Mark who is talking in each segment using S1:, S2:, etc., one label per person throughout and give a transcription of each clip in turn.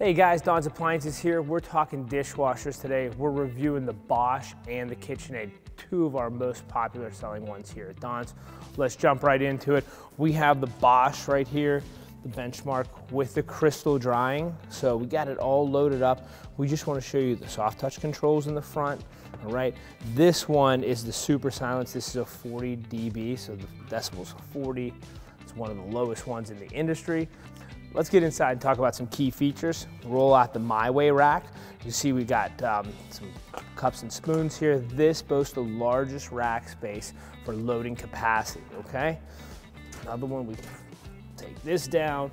S1: Hey guys, Don's Appliances here. We're talking dishwashers today. We're reviewing the Bosch and the KitchenAid, two of our most popular selling ones here at Don's. Let's jump right into it. We have the Bosch right here, the benchmark with the crystal drying. So we got it all loaded up. We just wanna show you the soft touch controls in the front, all right? This one is the super silence. This is a 40 dB, so the decibels 40. It's one of the lowest ones in the industry. Let's get inside and talk about some key features. Roll out the My Way rack. You see we got um, some cups and spoons here. This boasts the largest rack space for loading capacity, okay? Another one, we take this down.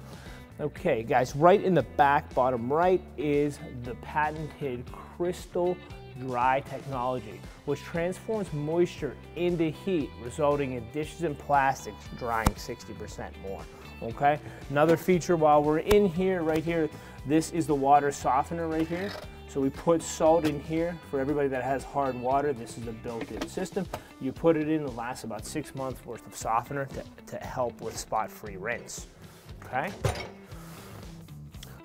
S1: Okay, guys, right in the back, bottom right, is the patented crystal dry technology, which transforms moisture into heat, resulting in dishes and plastics drying 60% more okay? Another feature while we're in here, right here, this is the water softener right here. So we put salt in here for everybody that has hard water. This is a built-in system. You put it in, it lasts about six months worth of softener to, to help with spot-free rinse, okay?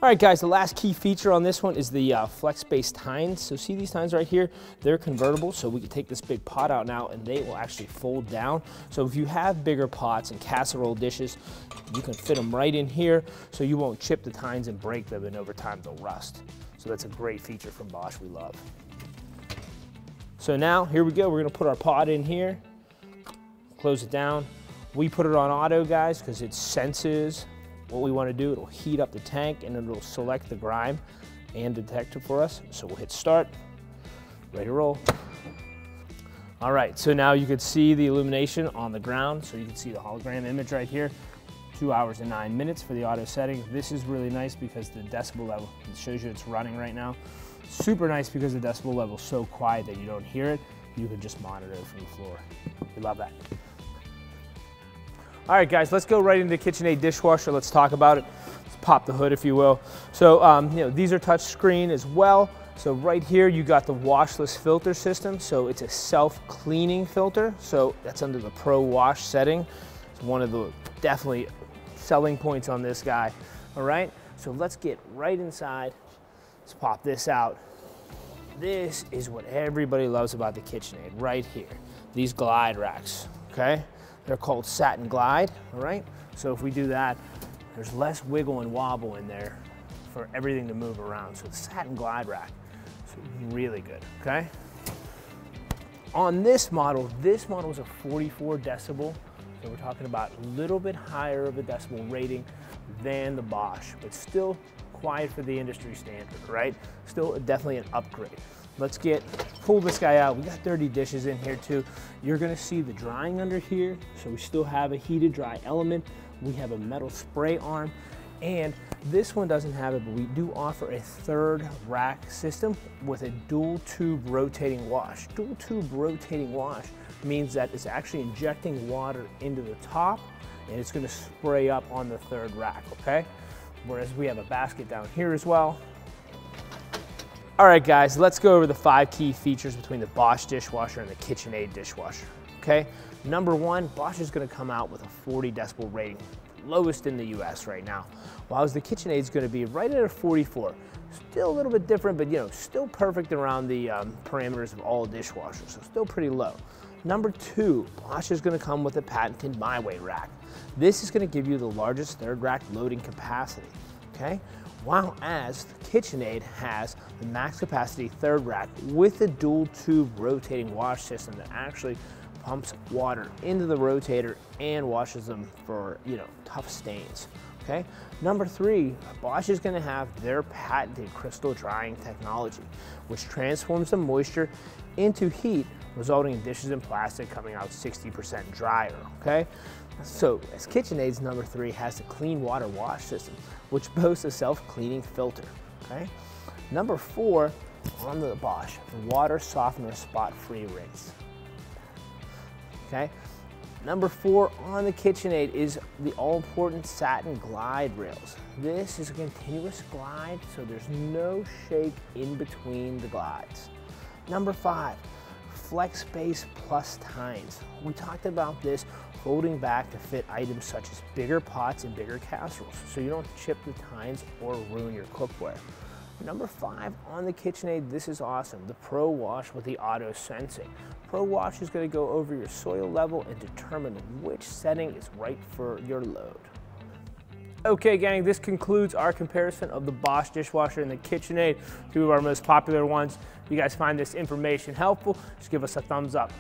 S1: All right, guys, the last key feature on this one is the uh, flex-based tines. So see these tines right here? They're convertible, so we can take this big pot out now and they will actually fold down. So if you have bigger pots and casserole dishes, you can fit them right in here so you won't chip the tines and break them and over time they'll rust. So that's a great feature from Bosch we love. So now, here we go. We're gonna put our pot in here, close it down. We put it on auto, guys, because it senses what we want to do, it'll heat up the tank and it'll select the grime and detect it for us. So we'll hit start, ready to roll. All right, so now you can see the illumination on the ground. So you can see the hologram image right here. Two hours and nine minutes for the auto setting. This is really nice because the decibel level, it shows you it's running right now. Super nice because the decibel level is so quiet that you don't hear it. You can just monitor it from the floor. We love that. All right, guys, let's go right into the KitchenAid dishwasher. Let's talk about it. Let's pop the hood, if you will. So, um, you know, these are touch screen as well. So right here, you got the washless filter system. So it's a self-cleaning filter. So that's under the Pro Wash setting. It's one of the definitely selling points on this guy. All right, so let's get right inside. Let's pop this out. This is what everybody loves about the KitchenAid right here. These glide racks, okay? They're called satin glide, all right? So if we do that, there's less wiggle and wobble in there for everything to move around. So the satin glide rack is really good, okay? On this model, this model is a 44 decibel. So we're talking about a little bit higher of a decibel rating than the Bosch, but still quiet for the industry standard, right? Still definitely an upgrade. Let's get, pull this guy out. We got 30 dishes in here too. You're gonna see the drying under here. So we still have a heated dry element. We have a metal spray arm. And this one doesn't have it, but we do offer a third rack system with a dual tube rotating wash. Dual tube rotating wash means that it's actually injecting water into the top and it's gonna spray up on the third rack, okay? Whereas we have a basket down here as well all right, guys, let's go over the five key features between the Bosch dishwasher and the KitchenAid dishwasher, okay? Number one, Bosch is gonna come out with a 40 decibel rating, lowest in the US right now, while the KitchenAid is gonna be right at a 44. Still a little bit different, but you know, still perfect around the um, parameters of all dishwashers, so still pretty low. Number two, Bosch is gonna come with a patented MyWay rack. This is gonna give you the largest third rack loading capacity, okay? while as the KitchenAid has the max capacity third rack with a dual tube rotating wash system that actually pumps water into the rotator and washes them for, you know, tough stains. Okay. Number three, Bosch is going to have their patented crystal drying technology, which transforms the moisture into heat, resulting in dishes and plastic coming out 60% drier. Okay. So, as KitchenAid's number three has the clean water wash system, which boasts a self-cleaning filter. Okay. Number four on the Bosch, the water softener spot-free rinse. Okay. Number four on the KitchenAid is the all-important satin glide rails. This is a continuous glide, so there's no shake in between the glides. Number five, FlexBase Plus Tines. We talked about this folding back to fit items such as bigger pots and bigger casseroles, so you don't chip the tines or ruin your cookware. Number five on the KitchenAid, this is awesome, the Pro Wash with the auto sensing. Pro Wash is gonna go over your soil level and determine which setting is right for your load. Okay gang, this concludes our comparison of the Bosch dishwasher and the KitchenAid, two of our most popular ones. If you guys find this information helpful, just give us a thumbs up.